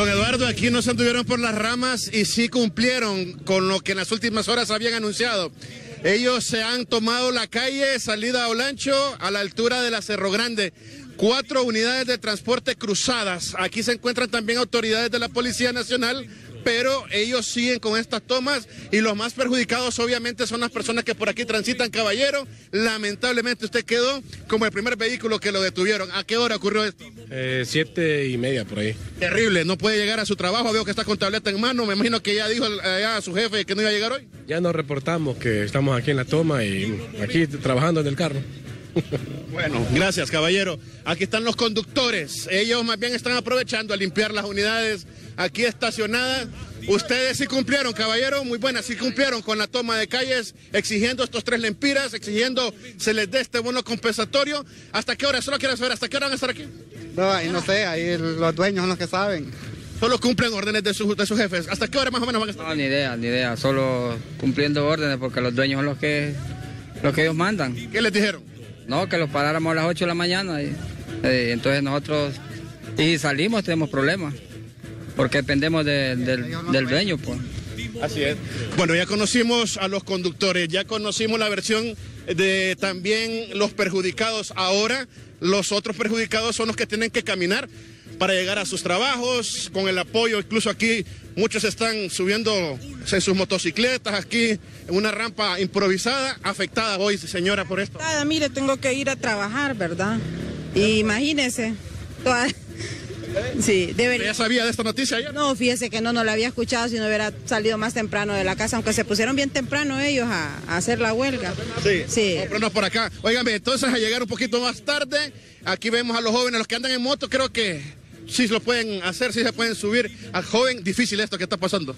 Don Eduardo, aquí no se anduvieron por las ramas y sí cumplieron con lo que en las últimas horas habían anunciado. Ellos se han tomado la calle, salida a Olancho, a la altura de la Cerro Grande. Cuatro unidades de transporte cruzadas. Aquí se encuentran también autoridades de la Policía Nacional pero ellos siguen con estas tomas y los más perjudicados obviamente son las personas que por aquí transitan, caballero. Lamentablemente usted quedó como el primer vehículo que lo detuvieron. ¿A qué hora ocurrió esto? Eh, siete y media por ahí. Terrible, no puede llegar a su trabajo, veo que está con tableta en mano, me imagino que ya dijo a su jefe que no iba a llegar hoy. Ya nos reportamos que estamos aquí en la toma y aquí trabajando en el carro. Bueno, gracias, caballero. Aquí están los conductores. Ellos más bien están aprovechando a limpiar las unidades aquí estacionadas. Ustedes sí cumplieron, caballero, muy buenas, sí cumplieron con la toma de calles, exigiendo estos tres lempiras, exigiendo se les dé este bono compensatorio. ¿Hasta qué hora? Solo quiero saber, ¿hasta qué hora van a estar aquí? No, ahí no sé, ahí los dueños son los que saben. Solo cumplen órdenes de, sus, de sus jefes. ¿Hasta qué hora más o menos van a estar? No, ni idea, ni idea. Solo cumpliendo órdenes porque los dueños son los que, los que ellos mandan. ¿Qué les dijeron? No, que los paráramos a las 8 de la mañana. Y, eh, entonces nosotros, y salimos, tenemos problemas. Porque dependemos de, del, del dueño, pues. Así es. Bueno, ya conocimos a los conductores, ya conocimos la versión de también los perjudicados. Ahora, los otros perjudicados son los que tienen que caminar para llegar a sus trabajos, con el apoyo, incluso aquí muchos están subiendo en sus motocicletas, aquí en una rampa improvisada, afectada hoy, señora, por esto. Mire, tengo que ir a trabajar, ¿verdad? Y imagínese, toda... Sí, debería. ¿Ya sabía de esta noticia ayer? No, fíjese que no, no la había escuchado si no hubiera salido más temprano de la casa, aunque se pusieron bien temprano ellos a, a hacer la huelga. Sí, Sí. No, pero no por acá. Óigame, entonces a llegar un poquito más tarde, aquí vemos a los jóvenes, los que andan en moto, creo que sí lo pueden hacer, sí se pueden subir. Al joven, difícil esto que está pasando.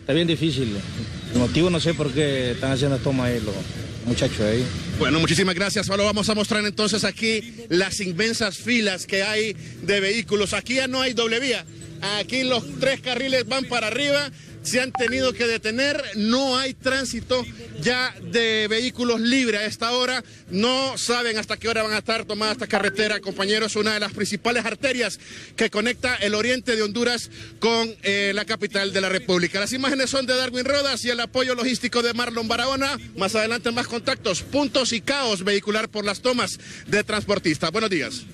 Está bien difícil. El motivo no sé por qué están haciendo toma ahí los muchachos ahí. Bueno, muchísimas gracias. Ahora vamos a mostrar entonces aquí las inmensas filas que hay de vehículos. Aquí ya no hay doble vía. Aquí los tres carriles van para arriba. Se han tenido que detener. No hay tránsito ya de vehículos libres a esta hora. No saben hasta qué hora van a estar tomada esta carretera, compañeros. Una de las principales arterias que conecta el oriente de Honduras con eh, la capital de la República. Las imágenes son de Darwin Rodas y el apoyo logístico de Marlon Barahona. Más adelante más contactos, puntos y caos vehicular por las tomas de transportistas. Buenos días.